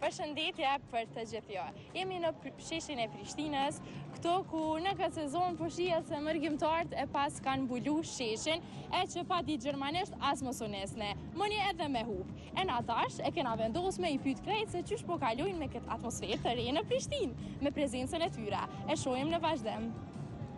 Përshëndetje për të gjithë ju. Jemi në sheshin e Prishtinës, këtu ku në këtë sezon po shihet se mërgimtarët e pas kanë mbulu sheshin, e që pa dit gjermanisht, asnjë mes nesh, muni edhe me hup. E na tash e kena vendos me i pyet krejt se qysh po kalojnë me këtë atmosferë të re në Prishtinë, me prezencën e tyre. E shohim në vazhdim.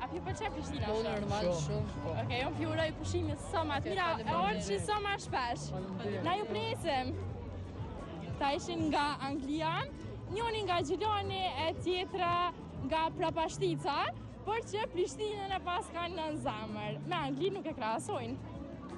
A p'ju pëlqen Prishtina? Po normal shumë. Po. Okej, okay, unë p'ju uroj pushime sa ma të mira, e ardhshi sa ma shpesh. Na ju presim. Ta ishin nga Anglia, njoni nga Gjilani e tjetra nga Prapashtica, por që Prishtinën e pas kanë në zemër. Me Angli nuk e krahasojnë.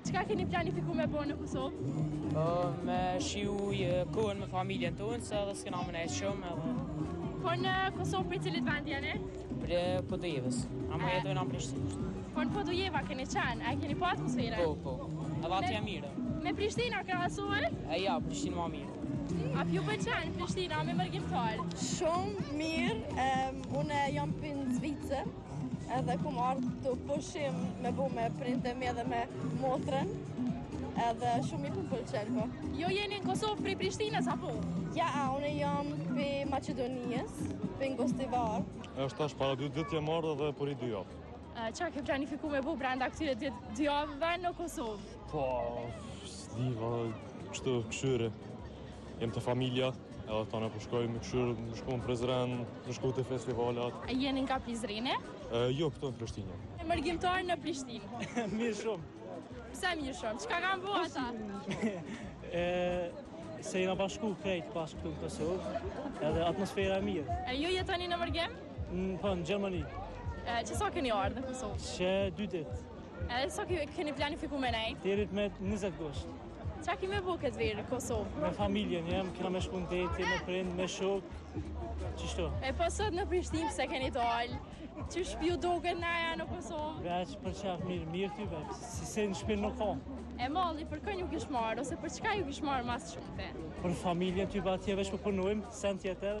Qka keni planifiku me bo në Kosovë? Po, me shiju kohën me familjen tonë, se dhe s'kena me nejtë shumë. Edhe... Po në Kosovë prej cilit vend jeni? Prej Podujevës, ama jetojmë në Prishtinë. Po në Podujevë a keni qenë, a keni pa atmosferën? Po, po, edhe atje mirë. Me Prishtinën krahasuar? E ja, Prishtinë ma mirë. A p'ju pëlqen Prishtina me mërgimtarë? Shumë mirë, unë jam prej në Zvicër. Edhe kum ardhë në pushim me bu me prindët e mi edhe me motrën Edhe shumë po më pëlqen po Ju jeni në Kosovë prej Prishtinës apo? Ja, a, unë jam prej Maqedonisë, prej në Gostivar Edhe tash para 2 ditë jam ardhë dhe po rri 2 javë Qa ke planifiku me bu brenda këtyre 2 javëve në Kosovë? Po, s'di valla, kështu me kqyr Jam te familja, edhe tani po shkoj me kqyr, me shku në Prizren, me shku te festivalat. A jeni nga Prizreni? Jo, këtu në Prishtinë. E mërgimtarët në Prishtinë. mirë shumë. Pse mirë shumë? Çka kanë bërë ata? e se jena bashku krejt prapë këtu në Kosovë, edhe atmosfera e mirë. E ju jetoni në mërgim? Mm, po, në Gjermani. E, që sa keni ardhë në Kosovë? Që dy ditë. E, sa keni planifikuar me nejtë? Deri me 20 gusht. Qa ki me bo këtë verë në Kosovë? Me familjen jam, kina me shku në deti, me prind, me shokë, qështu? E po sot në Prishtinë se keni dalë, qysh p'ju doket vera në Kosovë? Veç për qejf mirë, mirë atje veç, si se në shpinë nuk ka. E malli, për kën ju kishë marë, ose për qka ju kish marrë ma së shumti? Për familjen tybe atje veç që po punojmë, sen tjetër,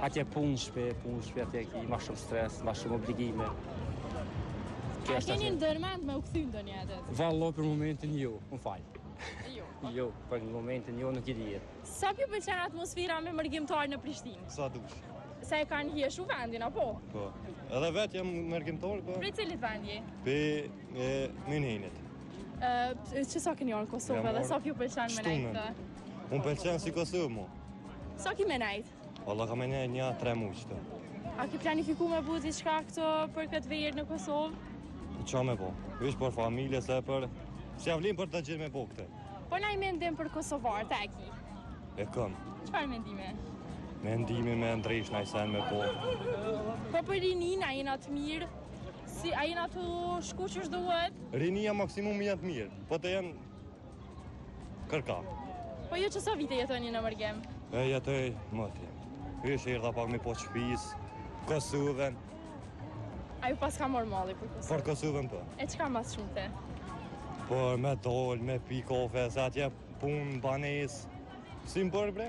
Atje punë shpi, punë shpi, atje ki ma shumë stres, ma shumë obligime. A keni ndërmend me u këthy ndonjë ditë? Valla për momentin jo, më fal. Jo. jo, për momentin jo nuk i dihet. Sa p'ju pëlqen atmosfera me mërgimtarë në Prishtinë? Sa dush. Sa e kanë hjeshu vendin, apo? Po, edhe vetë jam mërgimtar, po. Prej cilit vendi? Prej Mynihut. Që sa keni ardhë në Kosovë dhe sa p'ju pëlqen me nejtë? Më pëlqen si Kosovë, mu. Sa ki me nejt? Valla ka me nejt një tre muj qëtu. A ki planifiku me bu diçka këtu për këtë verë në Kosovë? Qa me bo? Vish për familje se për... Se vijmë për të gjithë me bo këte. Po naj mendim për Kosovar, a e ki? E kom. Çfar mendime? Mendime me ndreq naj sen me bo. Po për rinin, a jena të mirë? Si, a jena tu shku qysh duhet? Rinia maksimum jena të mirë. Po të jenë Kërka. Po ju qe sa vite jetoni në mërgim? E jetoj më të jemë. Ish erdha pak me pa shpisë, Kosovën. A ju pas ka marr malli për Kosovën? Për Kosovën po. Po. E çka ma së shumti? Po me dol, me pi kofe, se atje pun, banes. Si më bërë bre?